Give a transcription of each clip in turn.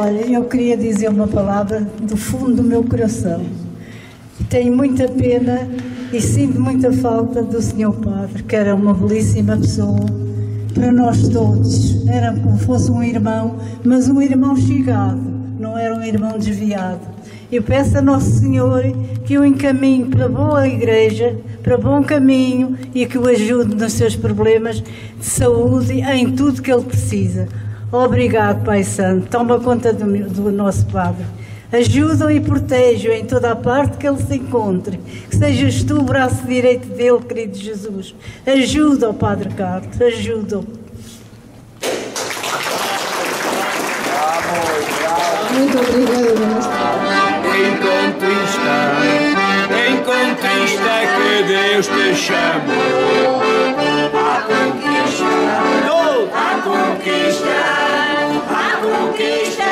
Olha, eu queria dizer uma palavra do fundo do meu coração. Tenho muita pena e sinto muita falta do Senhor Padre, que era uma belíssima pessoa para nós todos. Era como fosse um irmão, mas um irmão chegado, não era um irmão desviado. Eu peço a Nosso Senhor que o encaminhe para boa igreja, para bom caminho e que o ajude nos seus problemas de saúde em tudo que ele precisa. Obrigado, Pai Santo. Toma conta do, meu- do nosso Padre. Ajuda-o e proteja-o em toda a parte que ele se encontre. Que sejas tu o braço direito dele, querido Jesus. Ajuda o Padre Carlos, ajuda-o. Muito obrigada, enquanto está que Deus te chamou conquista, à conquista, à conquista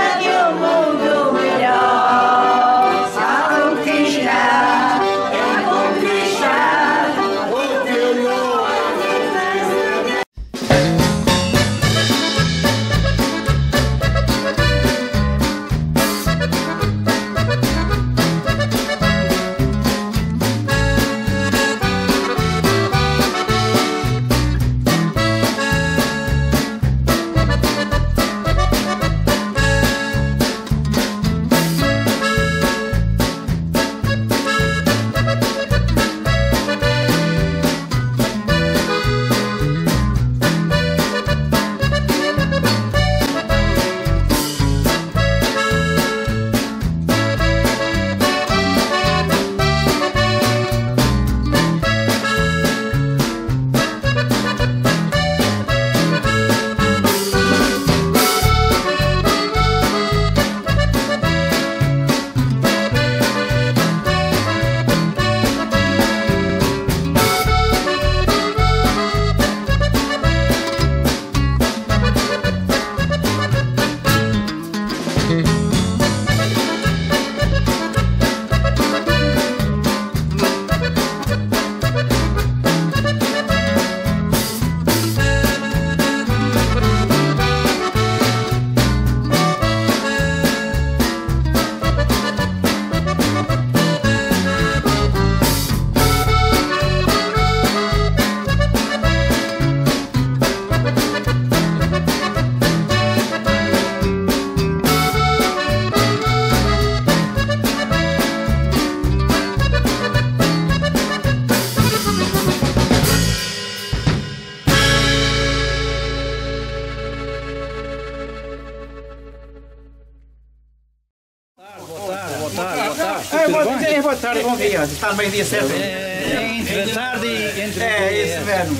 Está no meio-dia certo? É, entre a tarde e entre É, isso mesmo.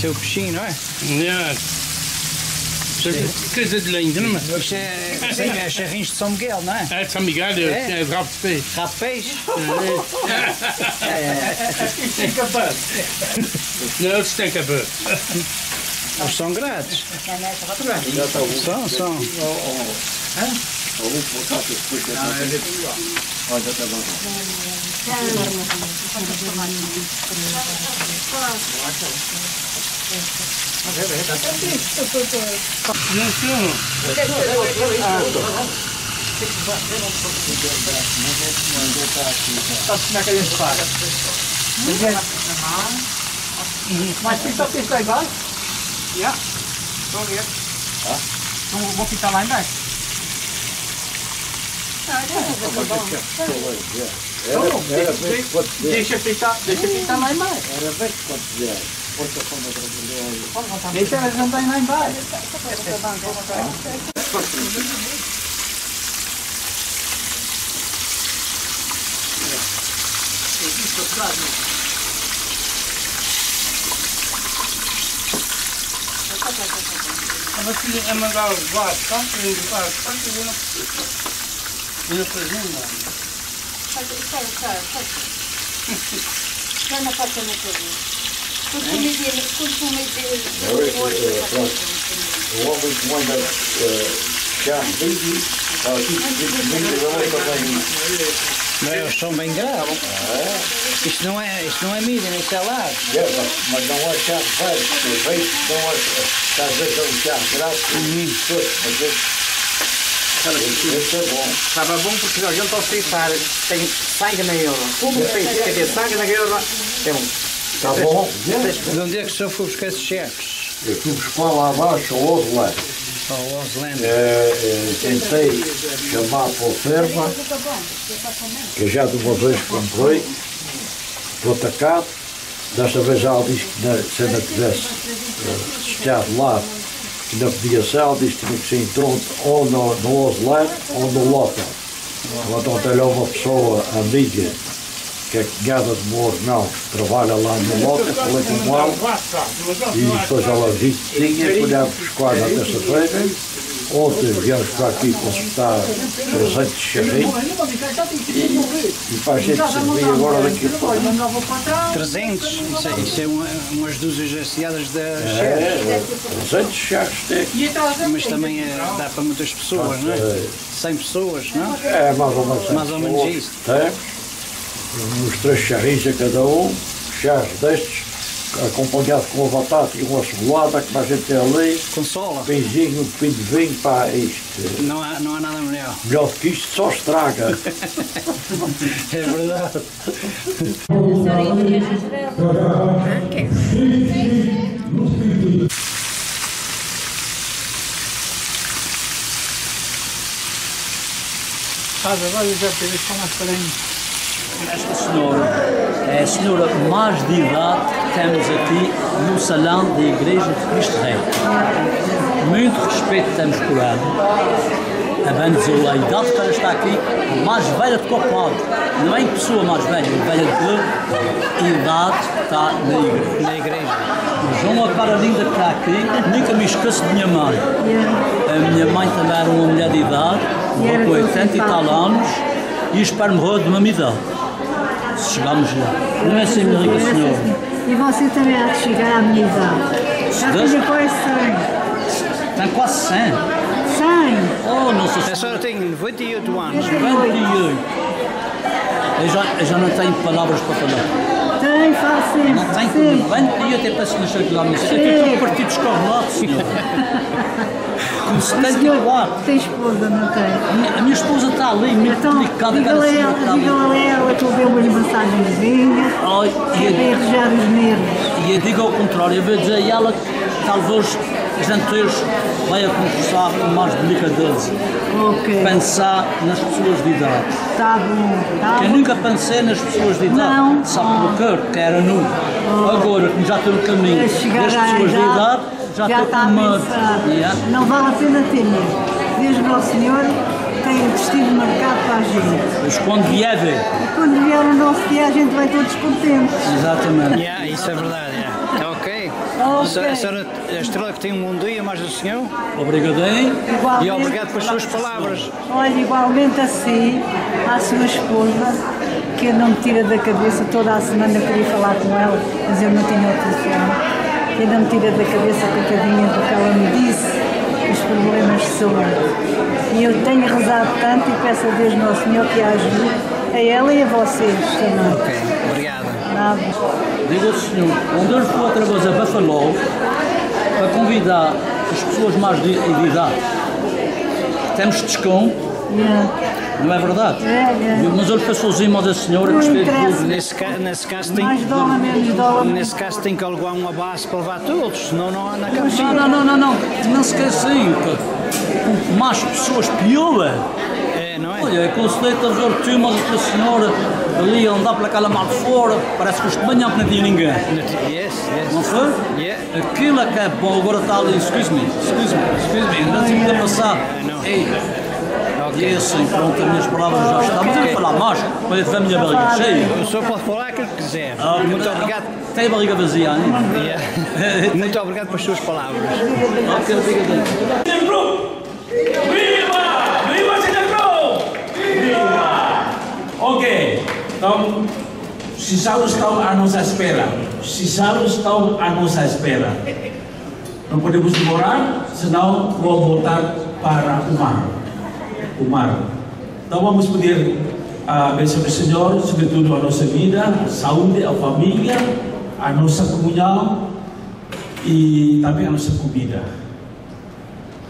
Seu peixinho, não é? Coisa de linda, não é? Isto é, sim, é charrinhos de São Miguel, não é? É de São Miguel, É? é de rabo de peixe. Rabo de peixe? Não, eles têm que haver. Eles são grátis. São, são. 哦，不差是不缺那个，好，就这个。Mas pinta a pista aí embaixo? Yeah. Vamos ver. Tá? Então vou pintar lá embaixo. Deixa fritar, deixa fritar lá embaixo. Era bem que pode dizer. Deixa elas andarem lá embaixo. A bacia é mandar o vaso, tá? Prende o vaso, tá? Minha coisinha, mano. Espera, espera, espera. Já não faço a minha coisinha. Mas eles são bem graves. Ah, é? Isto não é, isto não é mídia isto é. É, mas, não há chá verde, porque verde não é, às vezes é um chá de graça. mas esse, esse é bom. Estava bom porque ele está a aceitar, tem sangue na euro. Tudo feito, quer dizer, sangue na euro. É bom. Está bom? De onde é que o senhor foi buscar esses chefes? Eu fui buscar lá abaixo o Osler. Só o Oslanda. É, é, tentei chamar para o Ferma, que já de uma vez comprei, do atacado. Desta vez ela disse que na- se ainda tivesse estado lá, que não ser, ela disse que tinha que ser em Toronto, ou no, no Osler ou no. Então tem lá uma pessoa amiga, que é cunhada de meu irmão, que trabalha lá no Lothar, falei com ela, e depois ela vi que tinha, olhava buscar na terça-feira. Ontem viemos para aqui consultar 300 charrinhos e, e para a gente servir agora daqui a 300, isso é, isso é uma- umas dúzias associadas da. É, 300 charros tem aqui. Mas também é, dá para muitas pessoas, não é? 100 pessoas, não? É mais ou menos Mais ou menos isso. Tem. Uns três charrinhos a cada um, charros destes, acompanhado com uma batata e uma cebolada que a gente tem ali, Consola. pinzinho, um pinho de vinho, pá, isto. Não há, não há nada melhor. Melhor do que isto só estraga. É verdade. Esta senhora é a senhora mais de idade que temos aqui no salão da Igreja de Cristo Rei. Muito respeito temos por ela. A dizer, a idade que ela está aqui, a mais velha de Copado. Não é em pessoa mais velha, é velha de idade que está na igreja. Na igreja. Mas uma cara linda que está aqui, nunca me esqueço de minha mãe. A minha mãe também era uma mulher de idade, com tão 80 e tal anos, e espero morrer de uma idade. Se chegarmos lá. Não é assim, minha rica senhora? E você também há de chegar à minha idade. Já tinha quase 100. Tem quase 100. 100. Oh, Nossa A Senhora. senhora tem 98 anos. 98. Eu já, eu já não tenho palavras para falar. Tem. Não tenho sempre. 98 eu peço nascer aqui lá no centro. Eu tenho partido escorrelado, senhor. Com 74. Tem esposa, não tem? A minha, esposa está ali, muito Então, delicada. diga-lhe a ela, que eu dei uma massagenzinha, Ai, que é para e, enrejar os nervos. e eu digo ao contrário, eu vou dizer a ela que talvez a gente hoje vai a conversar com mais delicadeza. Ok. Pensar nas pessoas de idade. Tá bom, tá Eu bom. nunca pensei nas pessoas de idade. Não. Sabe porquê? Porque era nu. Agora, como já estou no caminho das pessoas de idade, já, já estou está a com medo. Yeah. Não vale a pena ter medo. Desde Nosso Senhor tem o destino marcado para a gente. Mas quando vier ver, E quando vier o nosso dia, a gente vai todos contentes. exatamente. Yeah, isso é verdade. yeah. Ok. Ok. A, senhora, a estrela que tem um bom dia, mais do senhor. Obrigadinho. Igualmente, E obrigado pelas suas palavras. Olha, igualmente assim, à sua esposa, que eu não me tira da cabeça, toda a semana eu queria falar com ela, mas eu não tinha o telefone. Que não me tira da cabeça, coitadinha, do que ela me disse, os problemas de saúde. E eu tenho rezado tanto e peço a Deus Nosso Senhor que a ajude, a ela e a vocês também. Ok, obrigado. Nada. Digo ao senhor, quando eu for outra vez a Buffalo, para convidar as pessoas mais de, de idade, temos desconto, Yeah. não é verdade? É, é. Mas eu lhe sozinho, mas a senhora Não que esteve tudo. Nesse, ca- nesse caso tem Mais dólar, menos dólar. Nesse caso tem que alugar uma base para levar todos, senão não há na Não, cabeça. não, não, não, não, não se esqueça aí, que quanto mais pessoas pior. É, não é? Olha, aconselhei-te a ver tu, mas a senhora ali a andar pela lá de fora, parece que de manhã que não tinha ninguém. Yes, Não yes. foi? Yeah. Aquilo é que é bom, agora está ali, excuse me, excuse me, excuse me, não sei o que está a passar. Ei, e é assim, pronto, as minhas palavras já estão, mas eu vou falar mais, para ver a minha barriga cheia. O senhor pode falar aquilo que quiser. Ah, Muito obrigado. Tem a barriga vazia ainda? Yeah. Muito obrigado pelas suas palavras. Ok, obrigado. Viva! Viva Sinagro! Viva! Ok, então, salos estão à nossa espera. Salos estão à nossa espera. Não podemos demorar, senão vou voltar para o mar. O mar. Então vamos pedir a bênção do Senhor, sobretudo a nossa vida, a saúde, a família, a nossa comunhão e também a nossa comida.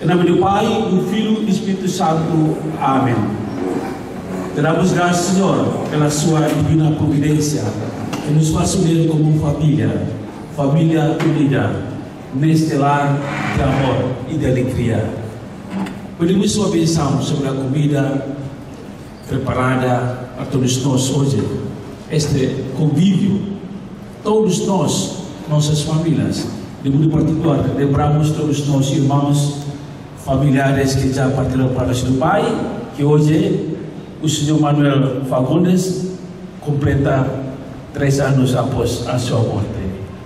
Em nome do Pai, do Filho e do Espírito Santo. Amém. Te damos graças, Senhor, pela sua divina providência, que nos faz unir como família, família unida, neste lar de amor e de alegria. Pedimos sua bênção sobre a comida preparada a todos nós hoje, este convívio, todos nós, nossas famílias, de modo particular, lembramos todos nós irmãos familiares que já partiram para o Pai, que hoje o Senhor Manuel Fagundes completa três anos após a sua morte.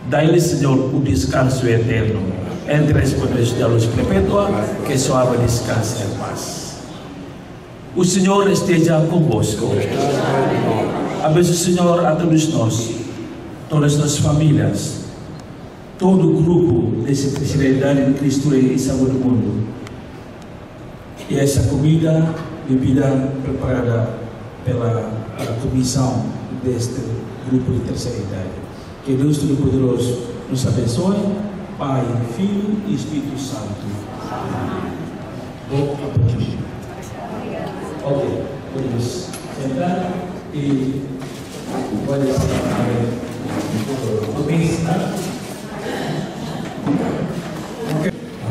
Dá-lhe, Senhor, o descanso eterno entre as poderes da luz perpétua, que só aba descansa em paz. O Senhor esteja convosco. Abençoe o Senhor a todos nós, todas as famílias, todo o grupo de simplicidade de Cristo e sabor do mundo. E essa comida, bebida preparada pela comissão deste grupo de terceira idade. Que Deus Todo-Poderoso nos abençoe, Pai, Filho e Espírito Santo. Bom apetite. Ok, podemos sentar e pode começar.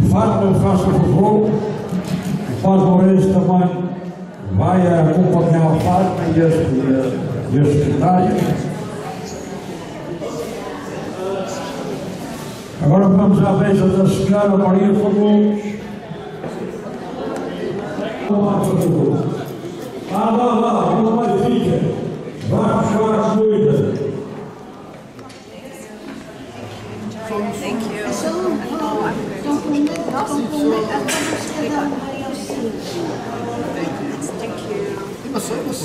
Fátima, faça o favor, o Lourenço também vai acompanhar a Fátima e este, este. Agora vamos à mesa da Senhora Maria Fagundes. Vá, vá, vá, não mais fica. Vá puxar a comida. Thank you. You.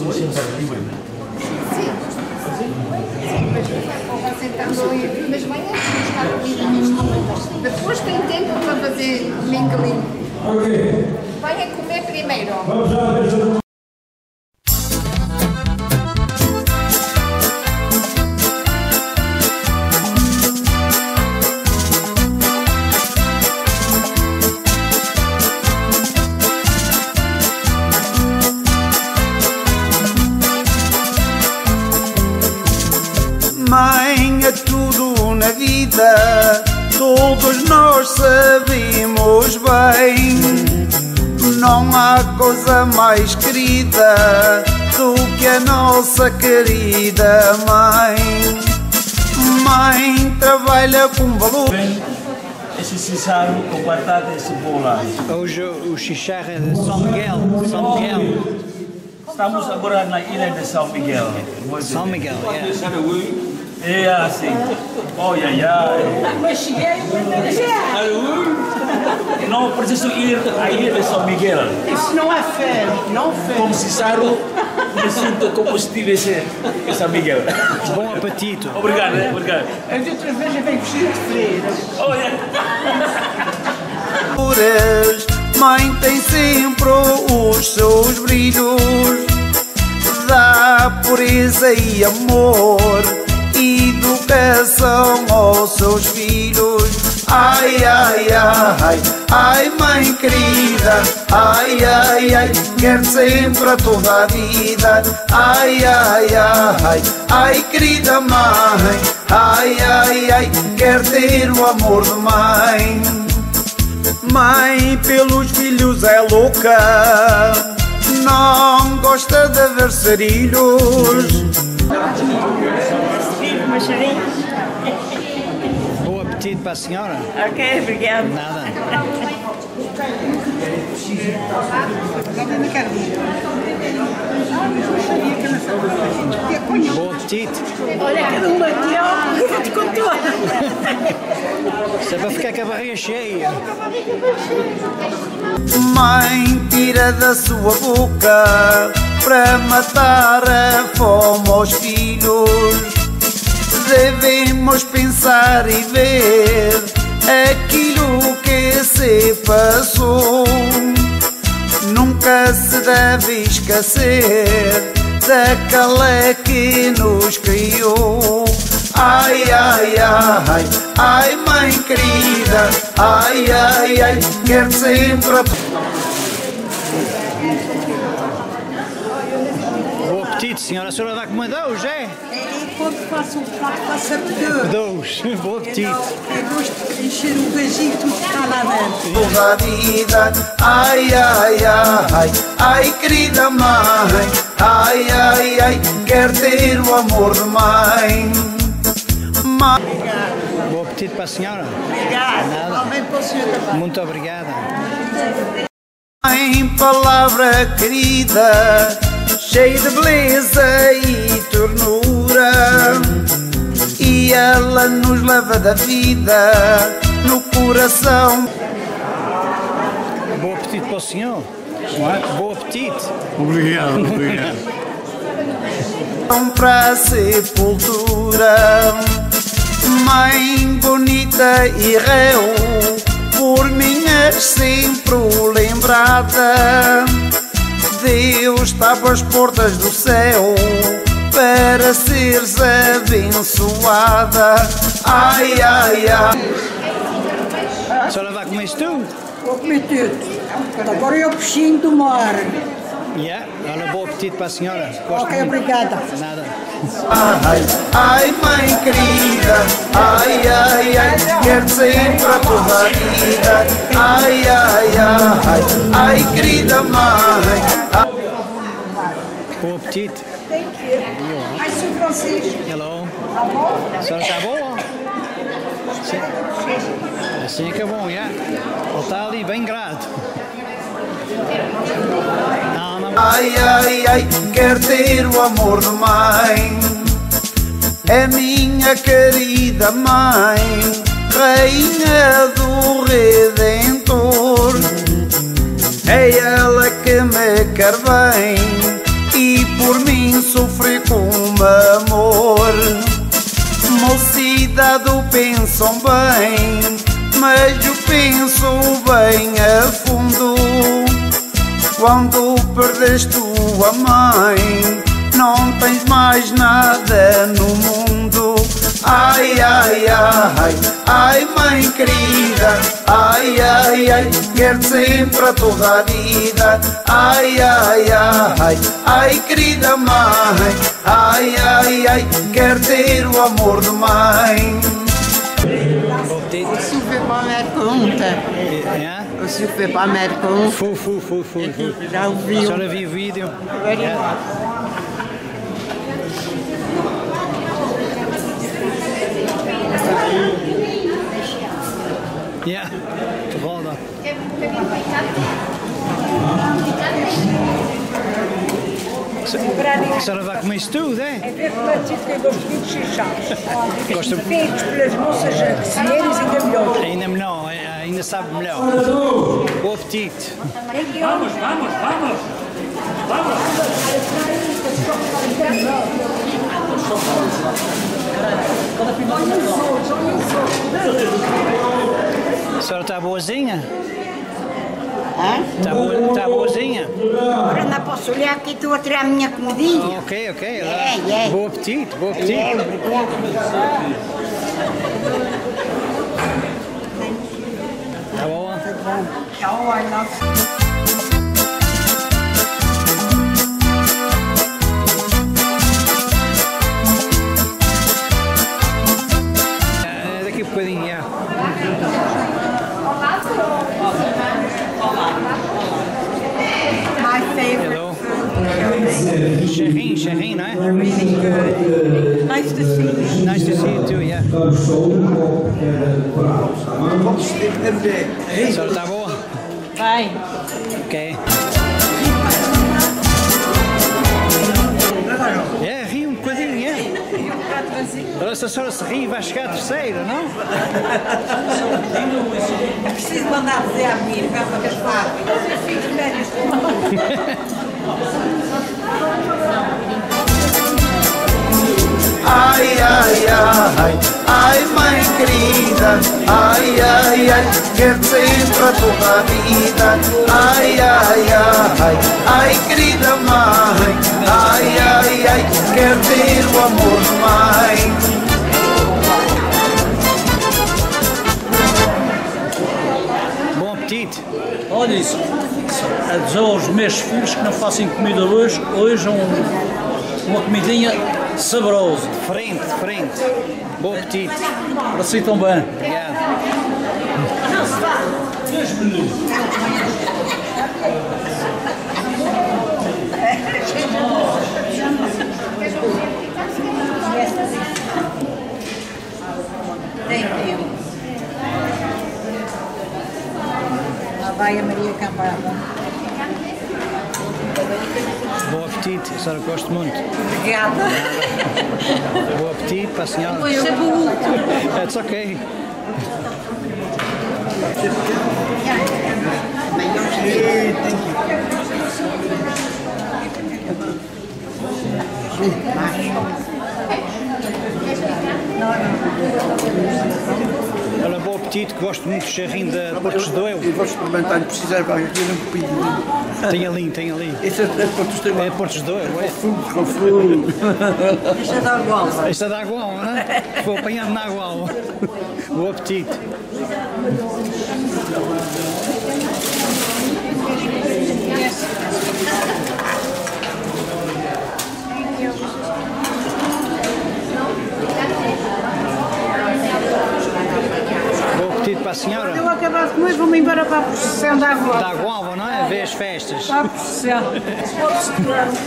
Vou sentando nas manhãs e buscar comida. Depois tem tempo para fazer mingling. Ok. Venha comer primeiro. Vamos à há coisa mais querida do que a nossa querida mãe. Mãe trabalha com valor. Esse cesaro com batata e cebola. Hoje o chicharra de São Miguel. São Miguel. Estamos agora na ilha de São Miguel. São Miguel, É assim. Olha, já. Não preciso ir à ilha de São Miguel. Isso não é fé, não fé. Como Cesaro, me sinto como se estivesse em São Miguel. Bom apetite. Obrigado, obrigado. A de outra vez eu venho vestido de freira. Olha. Mãe tem sempre os seus brilhos, dá pureza e amor, educação aos seus filhos. Ai, ai, ai, ai, mãe querida, ai, ai, ai, quer sempre a toda a vida. Ai, ai, ai, ai, querida mãe, ai, ai, ai, quer ter o amor de mãe. Mãe pelos filhos é louca, não gosta de ver sarilhos. Bom apetite para a senhora. Ok, obrigado. Nada. Bom apetite. Olha, cada um bateu, vou te contar. Isso é para ficar com a barriga cheia. Mãe tira da sua boca para matar a fome aos filhos. Devemos pensar e ver aquilo que se passou. Nunca se deve esquecer daquela que nos criou. Ai, ai, ai, ai, mãe querida, ai, ai, ai, quero sempre Bom apetite, senhora. A senhora dá como dois, é? Quando faço um prato, faço a pedir. Dois. Bom apetite. Eu gosto de encher o vazio tudo que está lá dentro. toda a vida. Ai, ai, ai, ai, querida mãe, ai, ai, ai, quero ter o amor de mãe. Mãe. Bom apetite para a senhora. Obrigada. Também para o senhor também. Muito obrigada. Em palavra querida, cheia de beleza e ternura, e ela nos leva da vida no coração. Bom apetite para o senhor. Bom apetite. Obrigado, obrigado. Para a sepultura, mãe bonita e réu, por mim és sempre lembrada. Deus estava às portas do céu para seres abençoada. Ai, ai, ai. A senhora vai comer isto tudo? Vou comer tudo. Agora é o peixinho do mar. Yeah. Olha, bom apetite para a senhora. Ok, muito. obrigada. Nada. Ai, ai, mãe querida, ai, ai, ai, quero sempre a toda a vida. Ai, ai, ai, ai, querida mãe. Bom apetite. Thank you. Ai, Sr. Francisco. Hello. Tá bom? A senhora está boa? Sim. Assim é que é bom, já. Ele está ali bem grato. Ai, ai, ai, quero ter o amor de mãe. É minha querida mãe, Rainha do Redentor. É ela que me quer bem e por mim sofre com amor. Mocidade pensam bem, mas eu penso bem a fundo. Quando perdes tua mãe, não tens mais nada no mundo. Ai, ai, ai, ai, mãe querida, ai, ai, ai, quero sempre a toda a vida. Ai, ai, ai, ai, querida mãe, ai, ai, ai, quero ter o amor de mãe. Bom apetite. O senhor veio para a Merconta. Yeah. O senhor veio para a Merconta. Fui, fui, fui, fui. fui. Já A ouviu? senhora viu o vídeo? Very Yeah. much. Yeah. Roda. A senhora vai comer isto tudo, é? É ver que tem gosto de chichados. Gosta- Feitos pelas moças cozinheiras ainda melhor. Ainda melhor, é- ainda sabe melhor. Bom apetite. Vamos, vamos, vamos. A senhora está boazinha? Hã? Está boa, está boazinha? Agora não posso olhar aqui, estou a tirar a minha comidinha. Ok, ok. É, é. Bom apetite, bom É, apetite. Tá boa? Tchau, I love É, daqui a bocadinho, já. My favorite. Hello. Shaheen, Shaheen, não é? Really good. Nice to see you. Nice to see you too, yeah. A senhora está boa? Vai. Ok. É, ri um bocadinho, é. Agora se a senhora se ri vai chegar a terceira, não? É preciso mandar dizer à minha para casar. Eu fico de férias Ai, ai, ai, ai, mãe querida, ai, ai, ai, quer ser pra tua vida, ai, ai, ai, ai, querida mãe, ai, ai, ai, quer ver o amor, mãe. Bom apetite! Olha isso! A dizer aos meus filhos que não façam comida hoje, hoje é um- uma comidinha saborosa. Frente, frente. Bom apetite. Para si também. Thank you. Lá vai a Maria Campada. Bom apetite, a senhora gosto muito. Obrigada. Bom apetite para a senhora. Foi eu. Sempre o último. That's okay. Olha, bom apetite, que gosto muito do charrinho da Portos de Doeu. Eu vou experimentar, não precisa, vai aqui um pouquinho. Tem ali, tem ali. Esse é é Portos de Doeu. É Portos de Doeu, é? Confuso. Isto é da Agualva. Isto é da Agual, não é? Vou apanhando na Agual. Bom apetite. Bom apetite para a senhora. Eu acabei de comer, vou-me embora para a procissão da avó. Da Agualva, não é? Ver as festas. Para a procissão.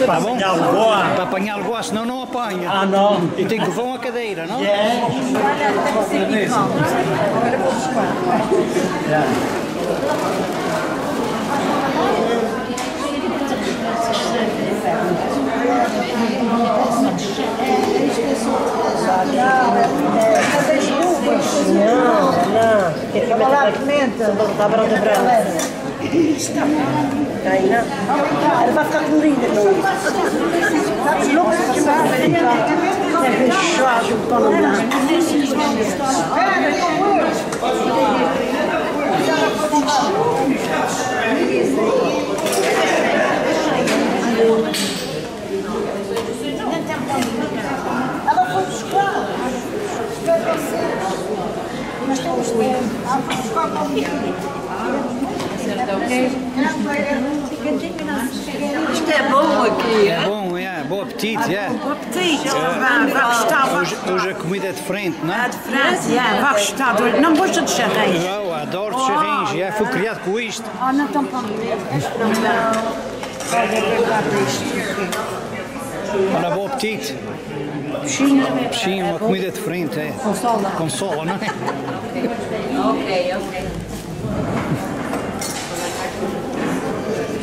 Tá bom? Para apanhar o gosto, senão não apanha. Ah, não. E tem que levar uma cadeira, não? Não, Fica lá pimenta. Está branca branca. Aí não. Vai ficar com linda. É pano Ela foi buscar. Espera você. Mas temos tempo. Ela foi buscar para Isto é bom aqui. É bom, é. Bom apetite, é. Bom apetite. Vai, vai gostar. Hoje, hoje a comida é diferente, não é? França, é, vai gostar. Não gosta de charreis. Eu adoro charrinhos, é. Fui criado com isto. Oh, não estão para. Não. Olha, bom apetite. Peixinho. Peixinho, uma comida diferente, é. Com sola. Com sola, não é? Ok, ok.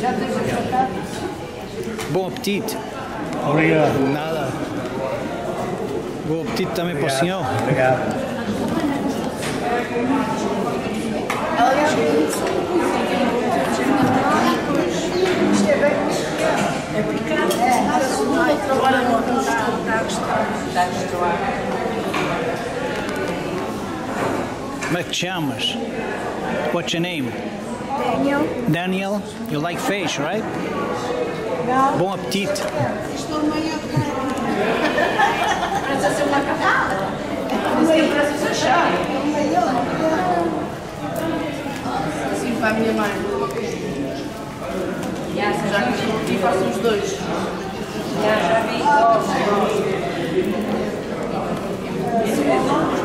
Já tens a cá? Bom apetite. Obrigado. Nada. Bom apetite também para o senhor. Obrigado. Como é que te chamas? What's your name? Daniel. Daniel? You like fish, right? Bom apetite. Estou meio Precisa ser uma cafada. Você precisa achar. Assim para a minha mãe. Já que estou aqui, faço os dois. Já vi.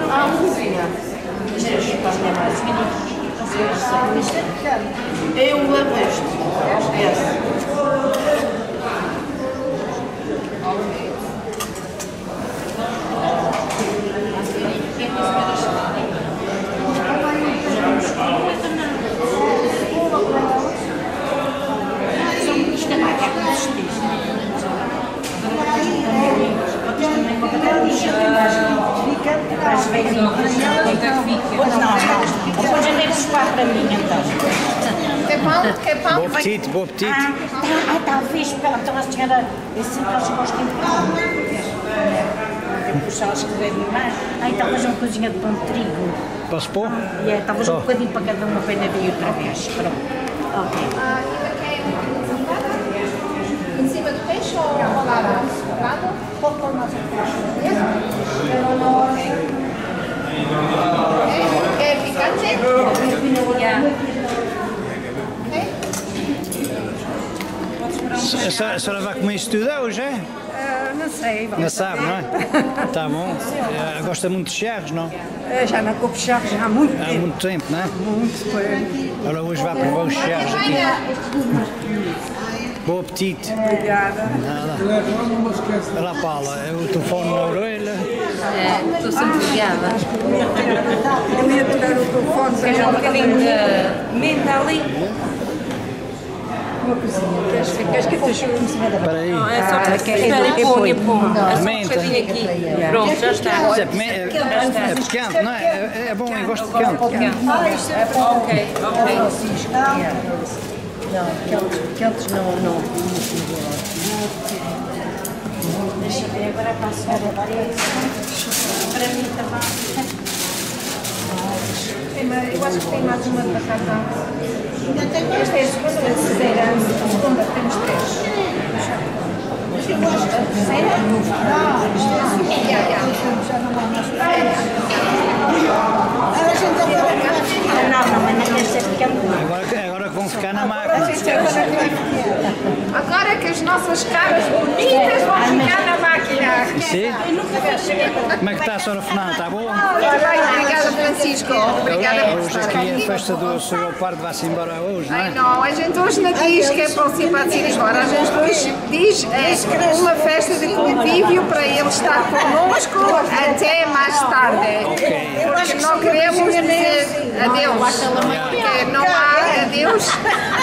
Ah, uma cozinha. Eu levo este. Esse. Posso pôr? Yeah, um bocadinho para cada uma pena de outra vez. Pronto. Ok. Em cima do peixe ou rolada? Rolada? O peixe? É picante? A senhora vai comer isso tudo hoje, é? Não sei. Não sabe, não é? Tá bom. Eh, Gosta muito de charros, não? Ah, já não como charros há muito Há tempo. muito tempo, não é? Muito tempo. Ora, hoje vai provar os charros aqui. Bom apetite. Obrigada. Nada. Olha lá, Paula, é o telefone na orelha. É, estou sempre ligada. Eu ia tocar o telefone. Queres um bocadinho de menta ali? Uma coisinha. Queres, queres que eu te ajude Espera aí. Não, é só Ah, para que- e põe, e ponho. põe. É só um bocadinho aqui. Pronto, já está. É, é, é picante, não é? É, é bom, eu gosto de picante. Ah, isto é Ok, ok. Não, quentes, quentes não, não. Deixa eu ver agora para a Para mim também. Eu acho que tem mais uma de batata. Esta é a segunda, a terceira. A segunda, temos três. Mas eu gosto da terceira. Não, isto é a segunda. Já não há mais Agora a gente agora vai ficar. Não, não, mas não agora que vão ficar na máquina. As nossas caras bonitas vão ficar na máquina. Sim? Como é que está a senhora Fernanda? Está boa? Obrigada Francisco. Obrigada por Hoje aqui é a festa do Sr. Leopardo vai-se embora hoje, não é? Ai não, a gente hoje não diz que é para o simpático ir embora, a gente hoje diz é uma festa de convívio para ele estar connosco até mais tarde. Porque não queremos dizer adeus, não há adeus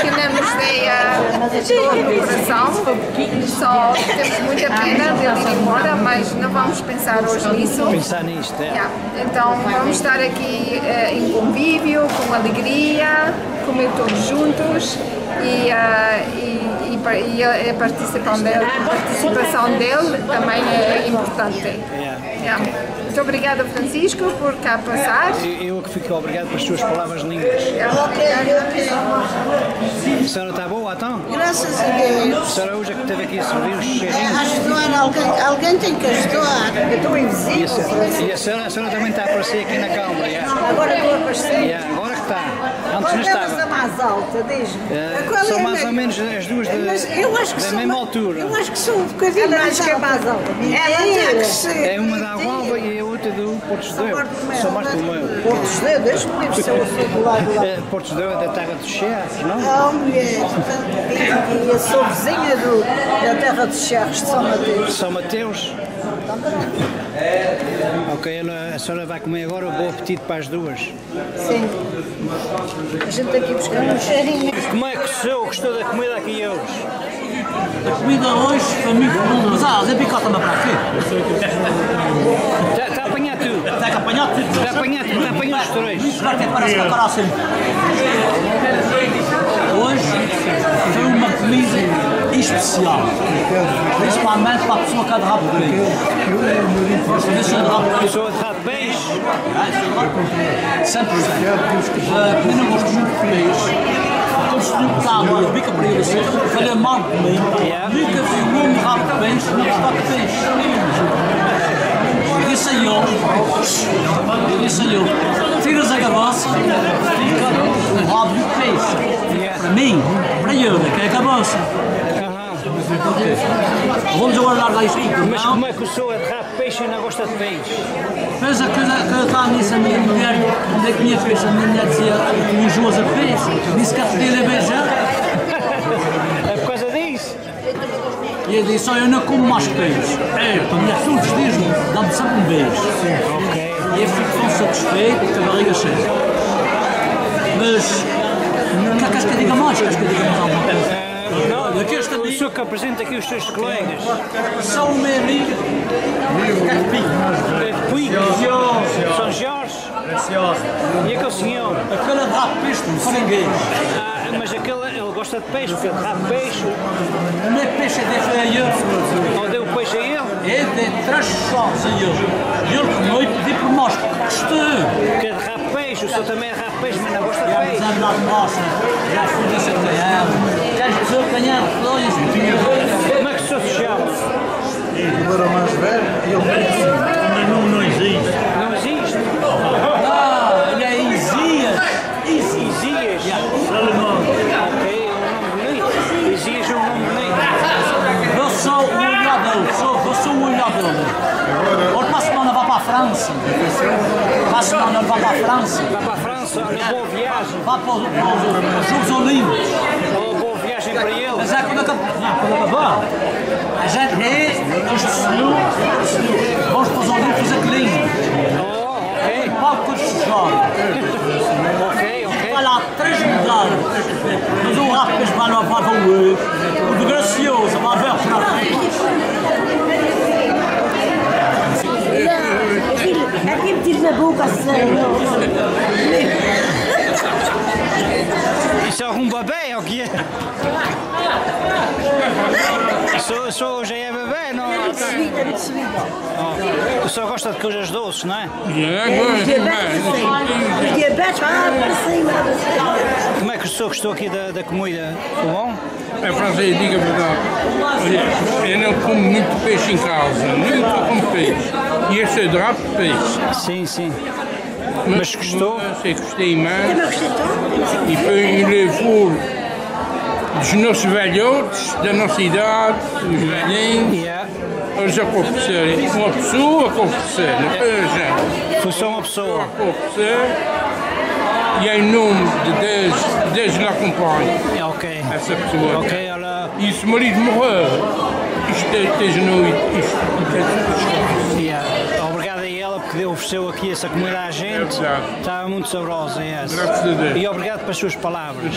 que não nos dê a dor no coração. Só temos muita pena dele ir embora, mas não vamos pensar hoje nisso. Pensar nisto, é? Yeah. Então vamos estar aqui eh, em convívio, com alegria, comer todos juntos e, eh, e, e a, participação, dele, a participação dele também é importante. Yeah. Muito obrigada Francisco por cá passar. Eu, eu que fico obrigado pelas suas palavras lindas. A senhora está boa, então? Graças a Deus. A senhora hoje é que esteve aqui a servir os cheirinhos. Ajudar alguém, alguém tem que ajudar. Eu estou a, invisível. senhora, e a senhora, a senhora também está a aparecer aqui na câmara. yeah? Agora estou a aparecer. Yeah, agora que está. Antes não Qual delas a mais alta, diz-me? Qual são é mais ou menos as duas da, Mas eu acho que da mesma ma- altura. Eu acho que sou um bocadinho Ela mais diz que é mais alta. Ela tem que ser. É uma da Agualva e a outra do Porto de Deu. São Bartolomeu. Portos de deixa-me ver se eu sou do lado lá. É, Porto de Deu é da Terra dos Cheados, não? Oh, mulher, e eu sou vizinha do, da terra dos Serros de São Mateus. São Mateus. Ok, ela- a senhora vai comer agora o bom apetite para as duas. Sim. A gente tem que ir buscar um cheirinho. Como é que o senhor gostou da comida aqui hoje? A comida hoje foi muito boa, mas ah, Zé Picota me para aqui. Está, está a apanhar tudo. Está a apanhar tudo. Está a apanhar tudo, está a apanhar os três. Claro que parece que a cara assim. Hoje foi uma comida especial. Principalmente para a pessoa que é de rabo de peixe. Gosto de rabo peixe. Pessoa de rabo de peixe. Sempre usei. Uh, eu não gosto muito de peixe. Quando se limpa a água, bica para ele assim, falha mal de mim. Nunca vi um rabo de peixe, não gostar de peixe. Disse a eu, disse a eu, tiras a cabeça, fica o de peixe. Para mim, para eu, que é a cabeça. Vamos agora largar isto tudo, Mas como é que o senhor é de peixe e não gosta de peixe? Mas a coisa que eu estava nisso, a minha mulher, onde é que minha peixe, a minha mulher dizia que me enjoas a peixe, disse que a filha ia beijar. É por causa disso? E eu disse, olha, eu não como mais peixe. É, a mulher todos os dias dá-me sempre um beijo. E eu fico tão satisfeito, com a barriga cheia. Mas, quer queres que eu diga mais? Queres que eu diga mais alguma coisa? Que este O senhor que apresenta aqui os seus colegas. São o meu amigo. É de Puig. São Jorge. E aquele senhor? Aquele é de rabo de peixe, não ninguém. Ah, mas aquele, ele gosta de peixe, porque é de rabo de peixe. O meu peixe é peixe? É de três sós a ele. E ele comeu e pediu por nós, porque gostei. Que é peixe, o senhor também é peixe, mas não gosta de Já peixe. fizemos lá de nossa, já fui desse ganhar. Já pessoas ganhar flores. Como é que o senhor se chama? Agora o mais velho, ele não, não existe. Não existe? Ah, ele é Isias. Isias? Salomão. France. Pas semaine, elle va para a France. Vai para a França, olha, boa viagem. Vai para os, para os Jogos Olímpicos. Boa, boa viagem para eles. Mas é quando acabar. A gente é, este senhor, vamos para os Olímpicos a. Oh, ok. Palco de jogar. Ok, ok. Vai lá, três medalhas. Mas o rapaz vai lá, vai para o O de gracioso, vai ver para Aqui me tiro na boca, sério. Isso é algum bebê ou o que é? Sou, sou, já é bebê, não? Muito subida, muito subida. Oh, tu só gosta de coisas doces, não é? Os diabetes, sim. Os diabetes, ah, para cima, para cima. Como é que o senhor gostou aqui da, da comida? Foi bom? É francês, diga a verdade. Olha, eu não como muito peixe em casa, nunca como peixe. E este é de peixe. Sim, sim. Mas gostou? Sim, gostei imenso. Também gostei tanto. E foi um levou dos nossos velhotes, da nossa idade, os velhinhos. Yeah. Eles a oferecerem. Uma pessoa a oferecer, não foi a gente. Foi só uma pessoa. A oferecer. E em nome de Deus, Deus lhe acompanha. É, ok. Essa pessoa. Ok, ela. E se o marido morrer, isto esteja no. Isto, isto, Yeah. Obrigado a ela porque ofereceu aqui essa comida à gente. verdade. Estava muito saborosa, yes. Graças a Deus. E obrigado pelas suas palavras.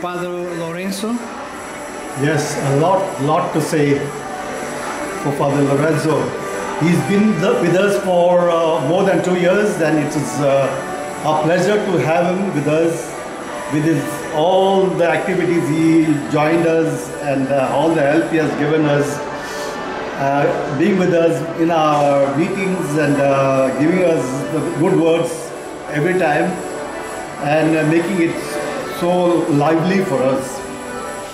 Padre Lorenzo? Yes, a lot, lot to say for Father Lorenzo. He's been with us for uh, more than two years, and it is uh, a pleasure to have him with us. With his, all the activities he joined us and uh, all the help he has given us, uh, being with us in our meetings and uh, giving us the good words every time, and uh, making it so lively for us.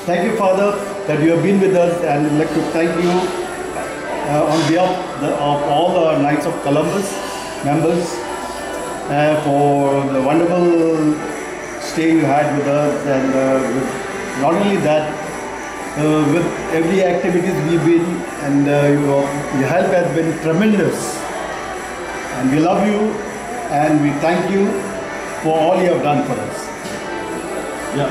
Thank you, Father, that you have been with us, and I'd like to thank you uh, on behalf of all the Knights of Columbus members uh, for the wonderful stay you had with us, and uh, with not only that, uh, with every activities we've been, and uh, your, your help has been tremendous. And we love you, and we thank you for all you have done for us. Yeah.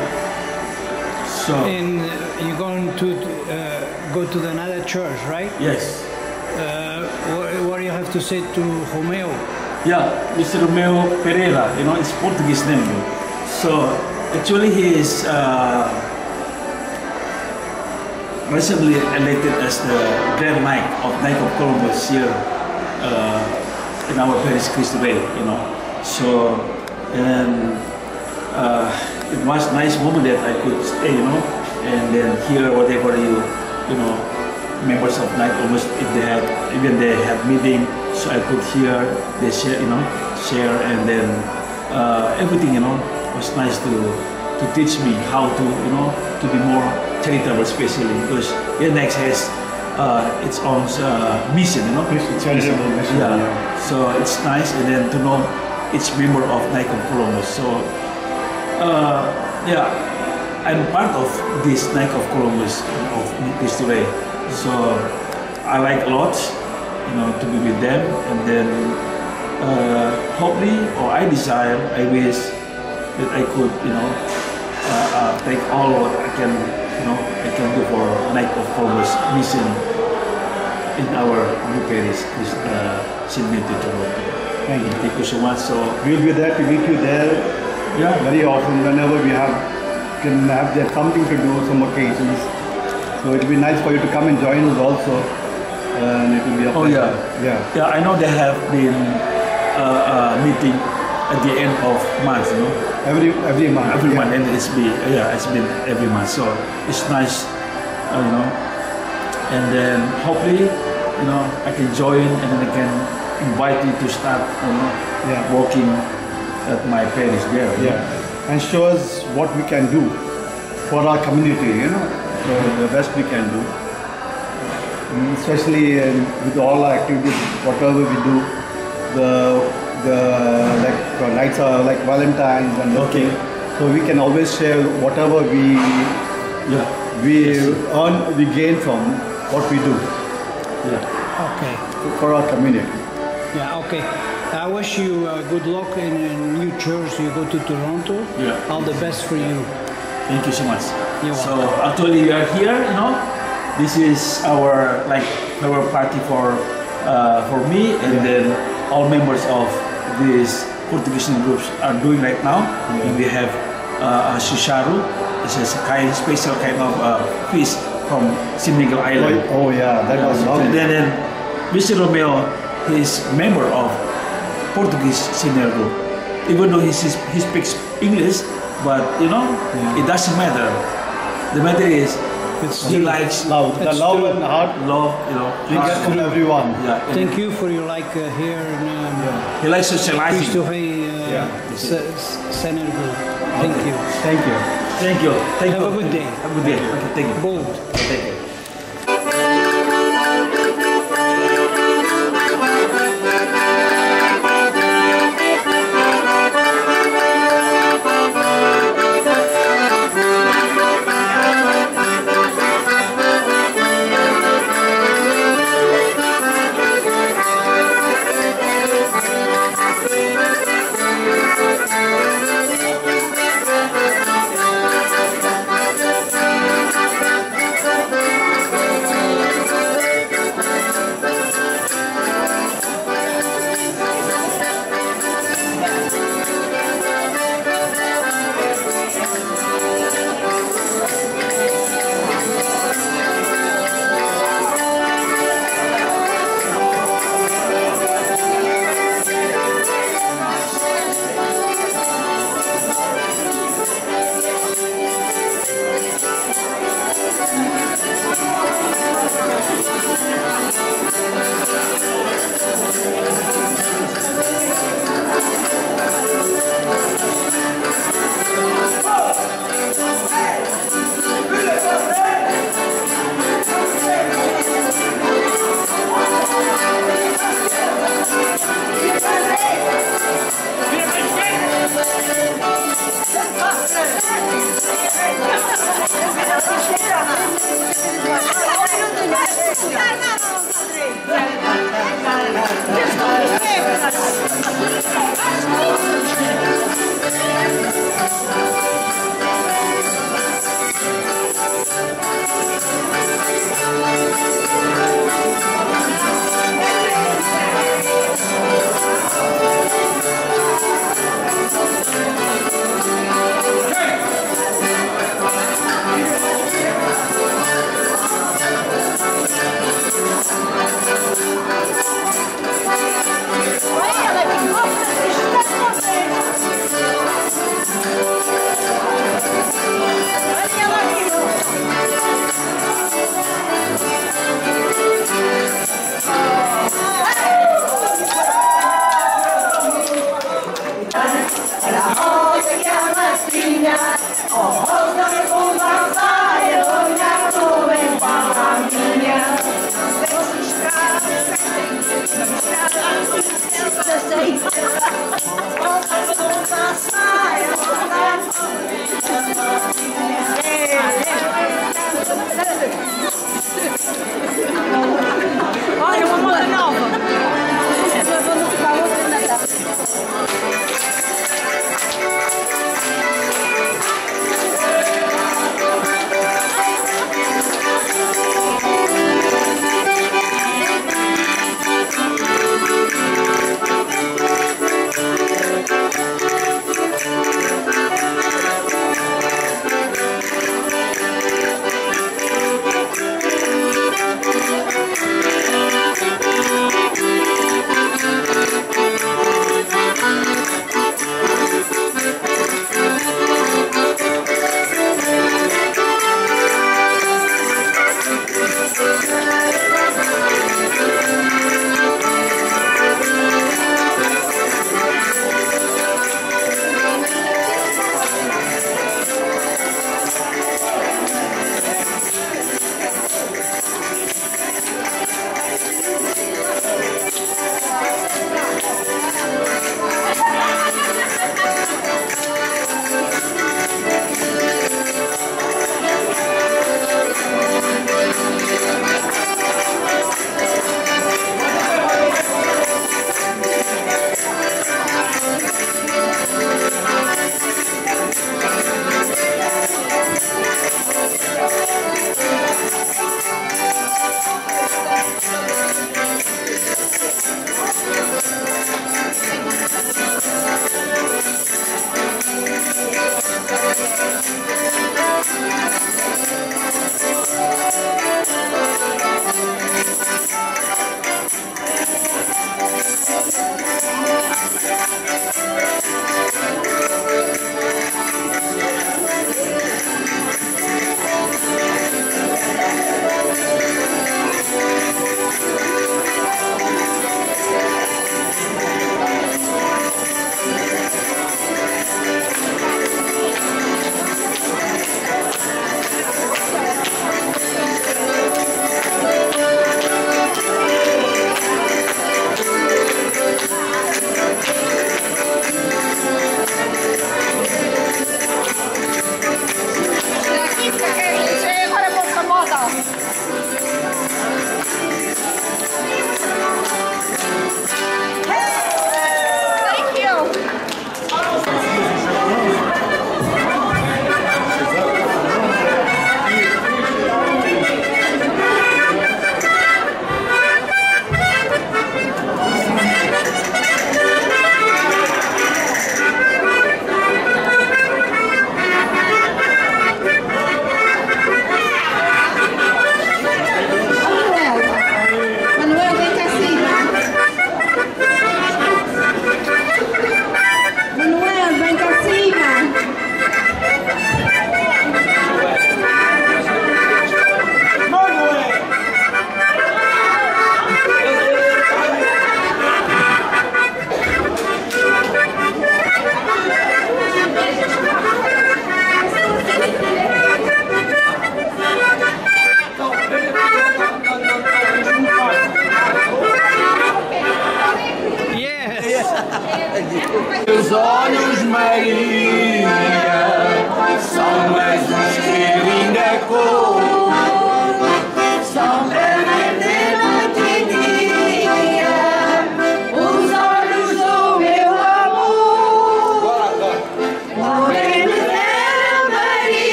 So. And you're going to uh, go to the another church, right? Yes. Uh, what, what do you have to say to Romeo? Yeah, Mr. Romeo Pereira, you know, it's Portuguese name. So actually he is uh, recently elected as the Grand Knight of Knight of Columbus here uh, in our parish Christ Bay, you know. So and uh, it was nice moment that I could stay, you know, and then hear whatever you, you know, members of Night almost if they had even they had meeting, so I could hear they share, you know, share, and then uh, everything, you know, was nice to to teach me how to, you know, to be more charitable, especially because Yenex has uh, its own uh, mission, you know. charitable mission, Yeah. yeah. So it's nice, and then to know each member of Nike of Columbus. So uh, yeah, I'm part of this Nike of Columbus of this today. So I like a lot, you know, to be with them, and then uh, hopefully, or I desire, I wish that I could, you know, uh, uh, take all what I can, you know, I can do for Nike of Columbus mission in our new parish, is uh, Sydney to Toronto. Thank you. Thank you so much. So We'll be there to meet you there yeah. very often whenever we have can have there something to do, some occasions. So it'll be nice for you to come and join us also. And it will be a pleasure. Oh yeah, Yeah. yeah. I know they have been uh, uh, meeting at the end of month, you know. Every every month. Every yeah. month, and it's been yeah, it's been every month. So it's nice, uh, you know. And then hopefully, you know, I can join and then I can invite you to start, you know, Yeah. working at my parish there. you know. Yeah. And show us what we can do for our community, you know, the, the best we can do. Mm, Especially um, with all our activities, whatever we do, the the like uh, nights are like Valentine's and okay. So we can always share whatever we yeah. we earn, we gain from what we do. Yeah. Okay. For our community. Yeah, okay. I wish you uh, good luck in, in new church. You go to Toronto. Yeah. All the best for you. Thank you so much. You're so actually we are here, you know. This is our like farewell party for uh, for me and then all members of these cultivation groups are doing right now. And we have uh, a shisharu. This is a kind special kind of uh, fish from San Miguel Island. Oh, yeah, that was lovely. And then, then Mr. Romeo is member of Portuguese senior group. Even though he, he speaks English, but you know, it doesn't matter. The matter is, he likes love, the It's love true. and heart love, you know. we get from everyone. Yeah. and Thank you for your like uh, here in um, He likes socializing. Cristo Rey uh, Yeah. Se- Se- Senegal. Thank you. Thank you. Thank you. Thank Have you. a good day. Have a good day. Okay, thank you. Bold. Thank you.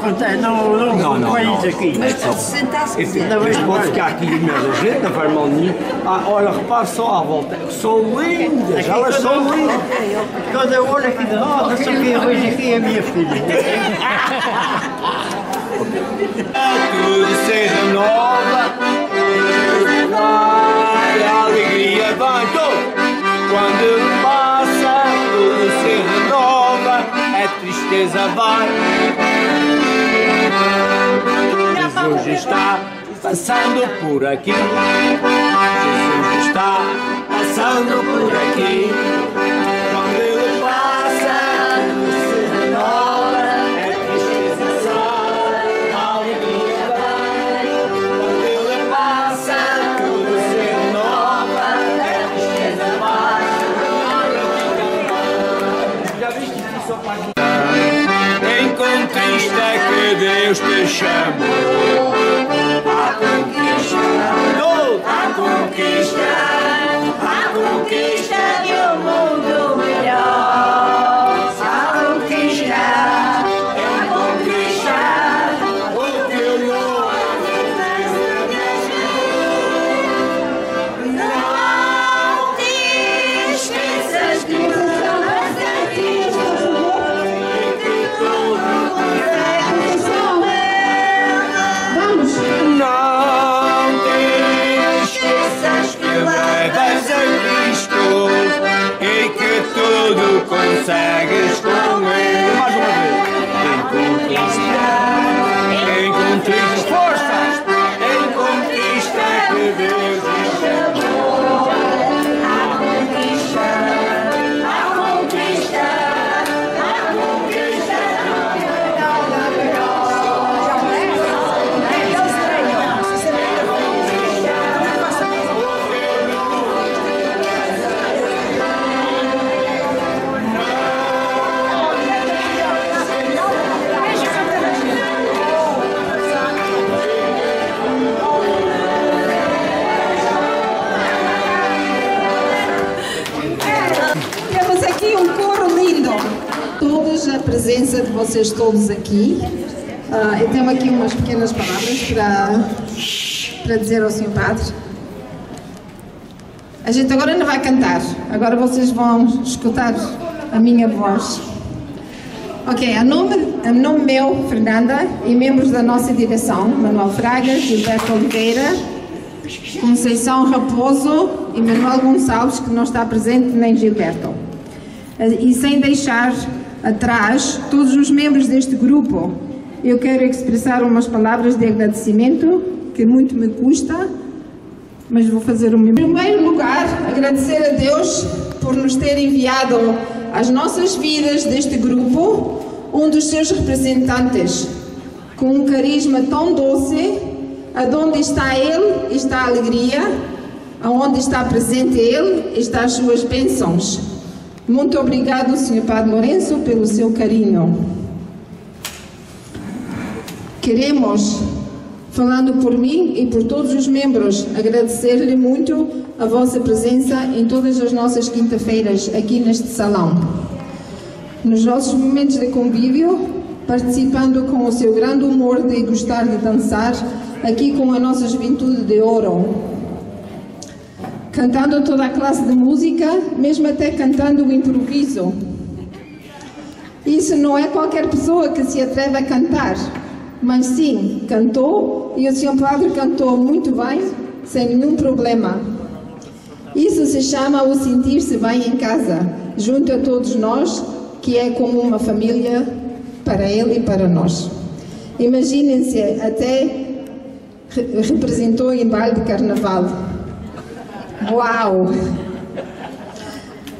Não contei, não, não, não, não, veio não. aqui. Mas Enfim, mas pode ficar aqui de minha gente, não faz mal nenhum. Ah, olha, repare só à volta, são lindas, elas são lindas. Quando eu olho aqui de roda, só que eu vejo aqui a minha filha. Tudo se renova, vai, a alegria vai. Quando passa, tudo se renova, a tristeza vai. Jesus está passando por aqui. Jesus está passando por aqui. Deus te chamou. A conquista. A conquista. A conquista vocês todos aqui. Ah, eu tenho aqui umas pequenas palavras para, para dizer ao Sr. Padre. A gente agora não vai cantar, agora vocês vão escutar a minha voz. Ok, a nome, a nome meu, Fernanda, e membros da nossa direção, Manuel Fraga, Gilberto Oliveira, Conceição Raposo e Manuel Gonçalves, que não está presente nem Gilberto. E sem deixar atrás todos os membros deste grupo, eu quero expressar umas palavras de agradecimento que muito me custa, mas vou fazer o meu. Em primeiro lugar, agradecer a Deus por nos ter enviado às nossas vidas deste grupo um dos seus representantes, com um carisma tão doce, aonde está ele está a alegria, aonde está presente ele está as suas bênçãos. Muito obrigado, Sr. Padre Lourenço, pelo seu carinho. Queremos, falando por mim e por todos os membros, agradecer-lhe muito a vossa presença em todas as nossas quinta-feiras aqui neste salão. Nos nossos momentos de convívio, participando com o seu grande humor de gostar de dançar, aqui com a nossa juventude de ouro. Cantando toda a classe de música, mesmo até cantando o improviso. Isso não é qualquer pessoa que se atreve a cantar, mas sim, cantou e o Sr. Padre cantou muito bem, sem nenhum problema. Isso se chama o sentir-se bem em casa, junto a todos nós, que é como uma família para ele e para nós. Imaginem-se, até re- representou em baile de carnaval. Uau!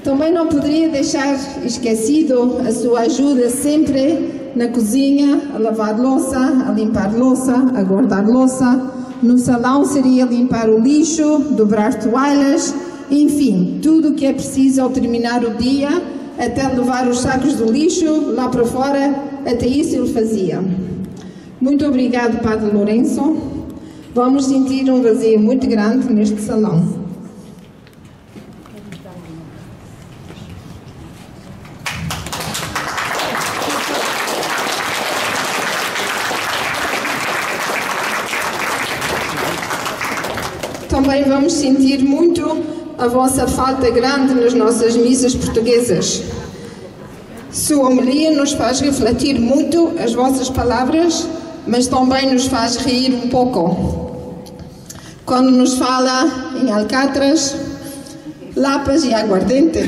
Também não poderia deixar esquecido a sua ajuda sempre na cozinha, a lavar louça, a limpar louça, a guardar louça. No salão seria limpar o lixo, dobrar toalhas, enfim, tudo o que é preciso ao terminar o dia, até levar os sacos do lixo lá para fora, até isso ele fazia. Muito obrigado, Padre Lourenço. vamos sentir um vazio muito grande neste salão. Também vamos sentir muito a vossa falta grande nas nossas missas portuguesas. Sua homilia nos faz refletir muito as vossas palavras, mas também nos faz rir um pouco. Quando nos fala em alcatras, lapas e aguardente.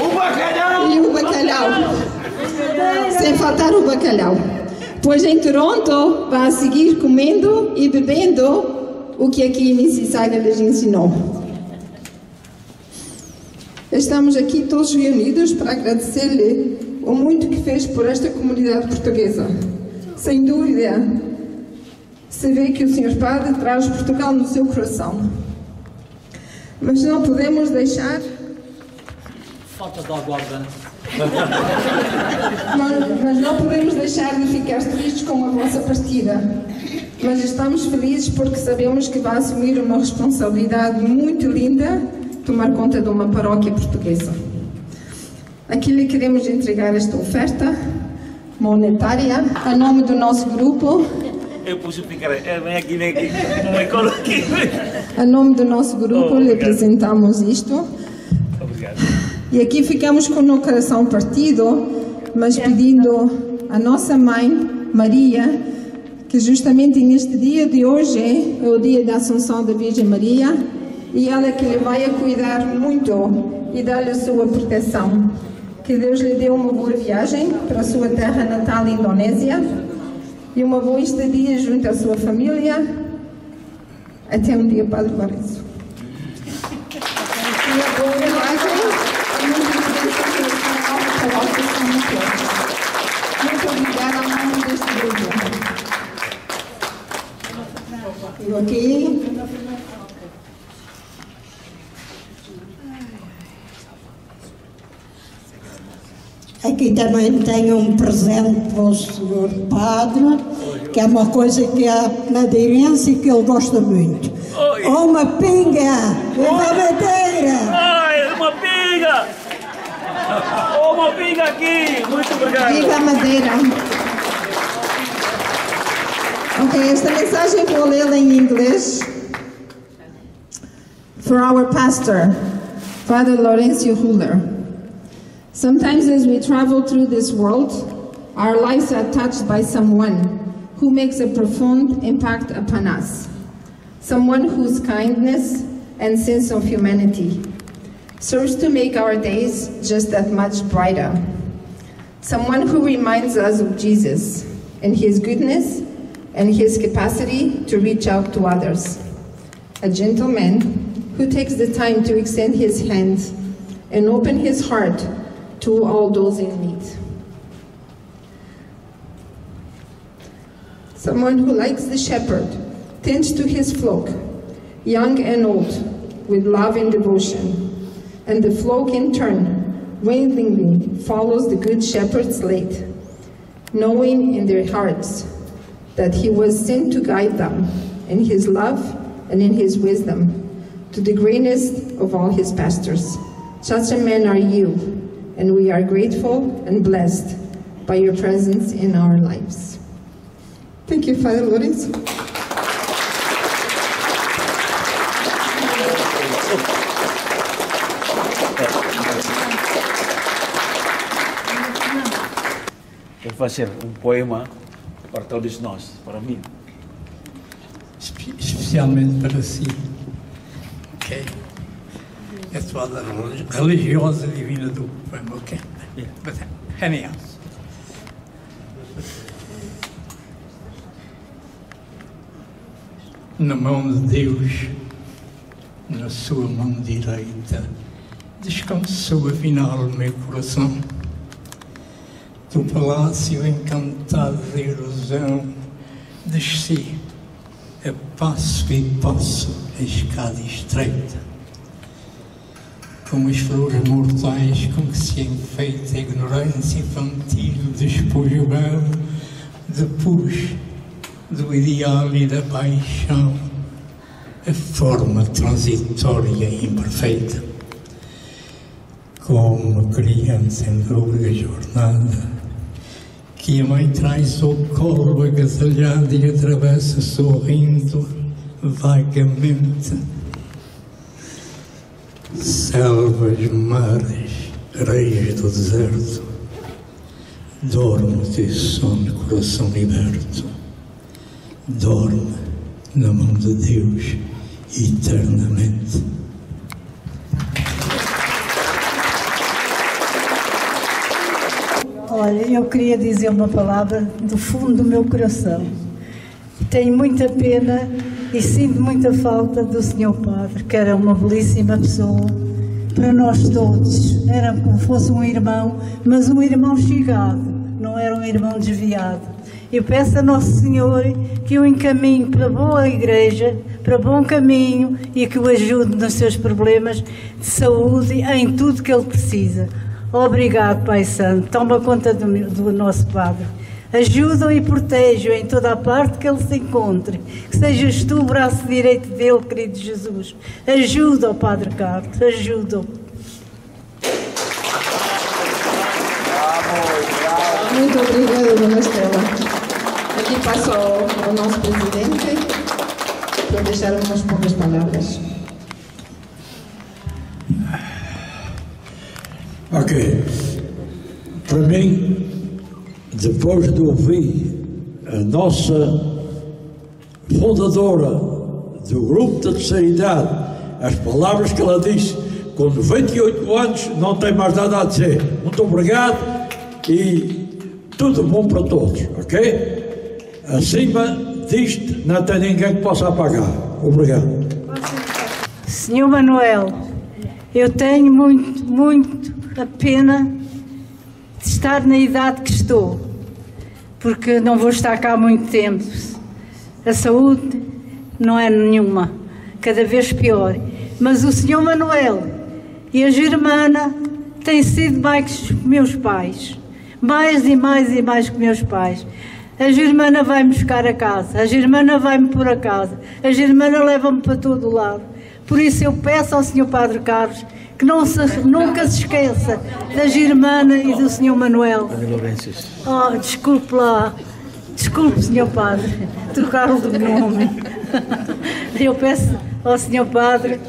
O bacalhau! E o bacalhau. Sem faltar o bacalhau. Pois em Toronto vai seguir comendo e bebendo o que aqui em Mississauga lhes ensinou. Estamos aqui todos reunidos para agradecer-lhe o muito que fez por esta comunidade portuguesa. Sem dúvida, se vê que o Sr. Padre traz Portugal no seu coração. Mas não podemos deixar Falta de aguardante. mas, mas não podemos deixar de ficar tristes com a vossa partida. Mas estamos felizes porque sabemos que vai assumir uma responsabilidade muito linda tomar conta de uma paróquia portuguesa. Aqui lhe queremos entregar esta oferta monetária a nome do nosso grupo, Eu pus o picaré. É, vem aqui, vem aqui. Não me a nome do nosso grupo Oh, lhe apresentamos isto. Obrigado. E aqui ficamos com o coração partido, mas pedindo à nossa mãe, Maria, que justamente neste dia de hoje é o dia da Assunção da Virgem Maria, e ela que lhe vai cuidar muito e dar-lhe a sua proteção. Que Deus lhe dê uma boa viagem para a sua terra natal, Indonésia, e uma boa estadia junto à sua família. Até um dia, Padre Lourenço. E a boa viagem. Muito obrigada ao nome deste grupo. Aqui. Aqui também tenho um presente para o senhor padre, que é uma coisa que é madeirense e que ele gosta muito. Uma pinga! Viva a Madeira! Ai, uma pinga! Oh, uma pinga aqui! Muito obrigado! Viva a Madeira! Ok, esta mensagem vou lê-la em inglês. For our pastor, Father Laurencio Huller. Sometimes as we travel through this world, our lives are touched by someone who makes a profound impact upon us. Someone whose kindness and sense of humanity serves to make our days just that much brighter. Someone who reminds us of Jesus and his goodness and his capacity to reach out to others. A gentleman who takes the time to extend his hand and open his heart to all those in need. Someone who likes the shepherd, tends to his flock, young and old, with love and devotion. And the flock in turn willingly follows the good shepherd's lead, knowing in their hearts that he was sent to guide them in his love and in his wisdom to the greatest of all his pastors. Such a man are you, and we are grateful and blessed by your presence in our lives. Thank you, Father Lorenzo. Vou fazer um poema para todos nós, para mim. Espe- especialmente para si. Ok? É a toada religi- religiosa divina do poema, ok? But anyhow. Na mão de Deus, na sua mão direita, descansou afinal o meu coração. Do palácio encantado de ilusão, desci a passo e passo a escada estreita, com as flores mortais com que se enfeita a ignorância infantil, despojo belo, depus do ideal e da paixão, a forma transitória e imperfeita, como criança em longa jornada, que a mãe traz ao colo agasalhada e atravessa sorrindo vagamente selvas, mares, areias do deserto. Dorme de sono, coração liberto. Dorme na mão de Deus eternamente. Olha, eu queria dizer uma palavra do fundo do meu coração. Tenho muita pena e sinto muita falta do Senhor Padre, que era uma belíssima pessoa para nós todos. Era como fosse um irmão, mas um irmão chegado, não era um irmão desviado. Eu peço a Nosso Senhor que o encaminhe para boa igreja, para bom caminho e que o ajude nos seus problemas de saúde em tudo que ele precisa. Obrigado, Pai Santo. Toma conta do, do nosso Padre. Ajuda-o e proteja-o em toda a parte que ele se encontre. Que sejas tu o braço direito dele, querido Jesus. Ajuda o Padre Carlos, ajuda-o. Muito obrigada, Dona Estela. Aqui passo ao, ao nosso presidente para deixar umas poucas palavras. Ok. Para mim, depois de ouvir a nossa fundadora do grupo da terceira idade, as palavras que ela disse, com 98 anos, não tem mais nada a dizer. Muito obrigado e tudo bom para todos, ok? Acima disto, não tem ninguém que possa apagar. Obrigado. Senhor Manuel, eu tenho muito, muito a pena de estar na idade que estou, porque não vou estar cá muito tempo. A saúde não é nenhuma, cada vez pior. Mas o Senhor Manuel e a Germana têm sido mais que meus pais, mais e mais e mais que meus pais. A Germana vai-me buscar a casa, a Germana vai-me pôr a casa, a Germana leva-me para todo o lado. Por isso eu peço ao Senhor Padre Carlos que não se, nunca se esqueça da Germana e do Senhor Manuel. Oh, desculpe lá, desculpe, Senhor Padre, trocaram de nome. Eu peço ao Senhor Padre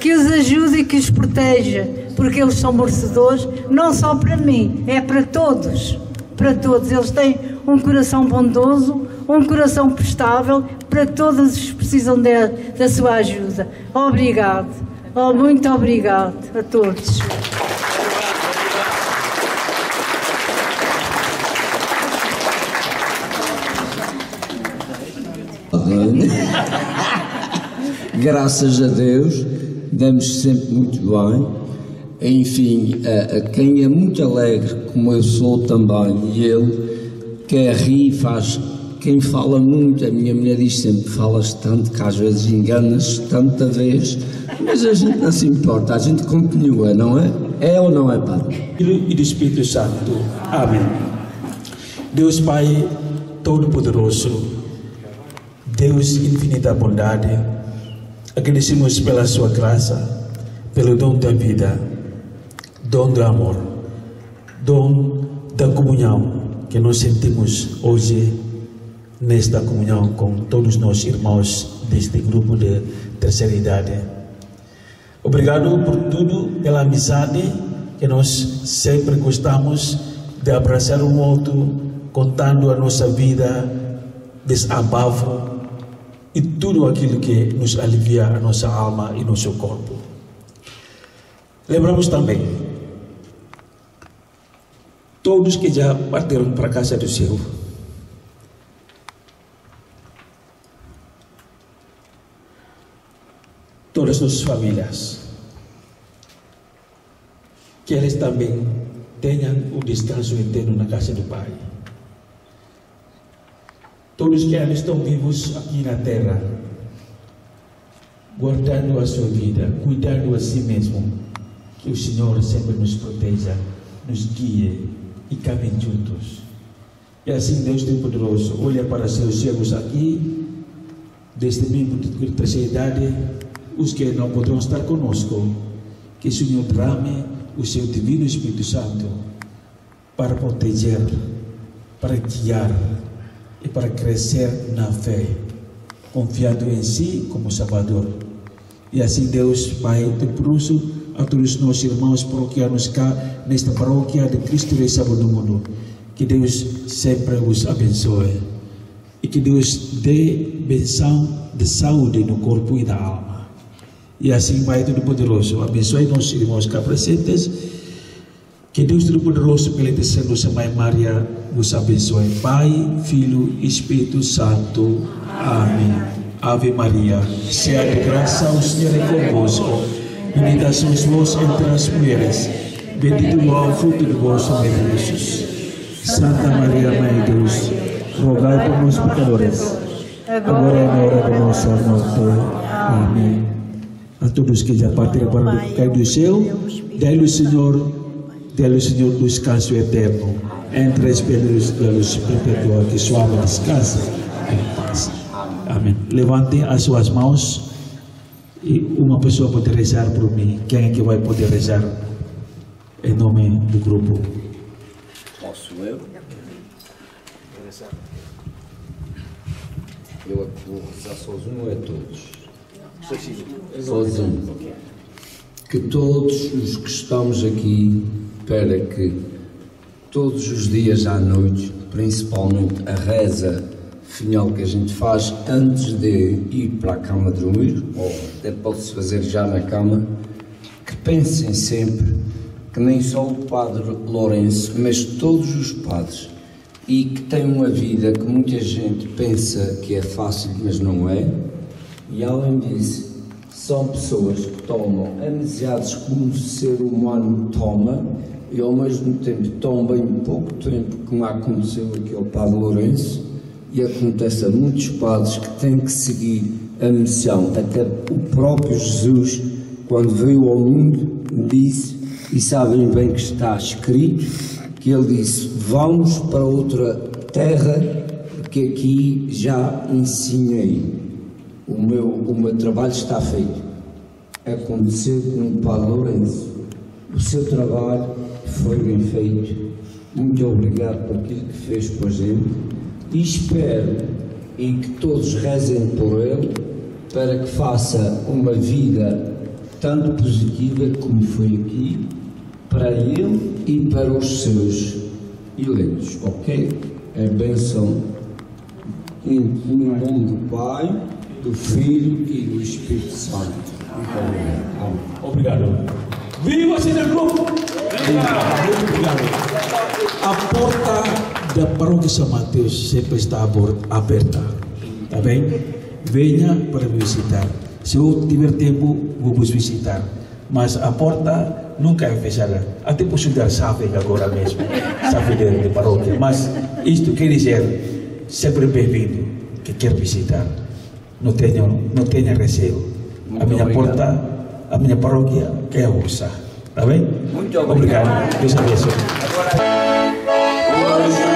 que os ajude e que os proteja, porque eles são merecedores, não só para mim, é para todos. Para todos. Eles têm um coração bondoso, um coração prestável, para todos os que precisam de, da sua ajuda. Obrigado. Oh, muito obrigado a todos. Graças a Deus, damos sempre muito bem. Enfim, a, a quem é muito alegre, como eu sou também, e ele, quer rir, faz. Quem fala muito, a minha mulher diz sempre: falas tanto que às vezes enganas tanta vez, mas a gente não se importa, a gente continua, não é? É ou não é, Padre? e do Espírito Santo. Amém. Deus Pai Todo-Poderoso, Deus infinita bondade, agradecemos pela Sua graça, pelo dom da vida, dom do amor, dom da comunhão que nós sentimos hoje nesta comunhão com todos nós irmãos deste grupo de terceira idade. Obrigado por tudo, pela amizade que nós sempre gostamos de abraçar um outro, contando a nossa vida, desabafo e tudo aquilo que nos alivia a nossa alma e nosso corpo. Lembramos também todos que já partiram para a casa do Senhor. Todas as nossas famílias. Que eles também tenham um descanso eterno na casa do Pai. Todos que ainda estão vivos aqui na terra, guardando a sua vida, cuidando a si mesmo, que o Senhor sempre nos proteja, nos guie e caminhem juntos. E assim, Deus Todo-Poderoso, olha para seus servos aqui, deste membro de terceira idade, os que não poderão estar conosco, que o Senhor trame o seu Divino Espírito Santo para proteger, para guiar e para crescer na fé, confiando em si como Salvador. E assim Deus Pai Todo-Poderoso, a todos os nossos irmãos paroquianos cá nesta paróquia de Cristo Rei Salvador do mundo, que Deus sempre os abençoe e que Deus dê benção de saúde no corpo e na alma. E assim, Pai Todo-Poderoso, abençoe nossos irmãos cá presentes. Que Deus Todo-Poderoso, pela intercessão nossa Mãe Maria, vos abençoe. Pai, Filho e Espírito Santo. Amém. Ave Maria, cheia de graça, o Senhor é convosco. Bendita sois vós entre as mulheres. Bendito é o fruto do vosso ventre, Jesus. Santa Maria, Mãe de Deus, rogai por nós pecadores, agora é na hora da nossa morte. Amém. A todos que já partiram para o Pai do céu, dai-lhe o Senhor, dai-lhe o Senhor descanso eterno. Entre as pedras da luz perpetua, que sua alma descansa em paz. Amém. Levantem as suas mãos e uma pessoa pode rezar por mim. Quem é que vai poder rezar em nome do grupo? Posso eu? Eu vou rezar sozinho ou é todos? Sozinho. Que todos os que estamos aqui, para que todos os dias à noite, principalmente a reza final que a gente faz antes de ir para a cama dormir, ou até pode-se fazer já na cama, que pensem sempre que nem só o Padre Lourenço, mas todos os padres, e que têm uma vida que muita gente pensa que é fácil, mas não é, e além disso, são pessoas que tomam amizades como o ser humano toma, e ao mesmo tempo tomam bem pouco tempo, como aconteceu aqui ao Padre Lourenço, e acontece a muitos padres que têm que seguir a missão. Até o próprio Jesus, quando veio ao mundo, disse, e sabem bem que está escrito, que ele disse: Vamos para outra terra, que aqui já ensinei. O meu, o meu trabalho está feito. Aconteceu com o Padre Lourenço. O seu trabalho foi bem feito. Muito obrigado por aquilo que fez com a gente e espero e que todos rezem por ele para que faça uma vida tanto positiva como foi aqui para ele e para os seus eleitos, ok? É bênção em nome do Pai, do Filho e do Espírito Santo. Muito obrigado. Viva Cine Grupo! Muito obrigado. A porta da paróquia São Mateus sempre está aberta. Tá bem? Venha para me visitar. Se eu tiver tempo, vou vos visitar. Mas a porta nunca é fechada. Até posso dar chave agora mesmo. Chave de, de paróquia. Mas isto quer dizer, sempre bem-vindo que quer visitar. Não tenha, não tenha receio. A minha obrigado. porta, a minha paróquia é a vossa. Tá bem? Muito obrigado. Deus abençoe. Agora,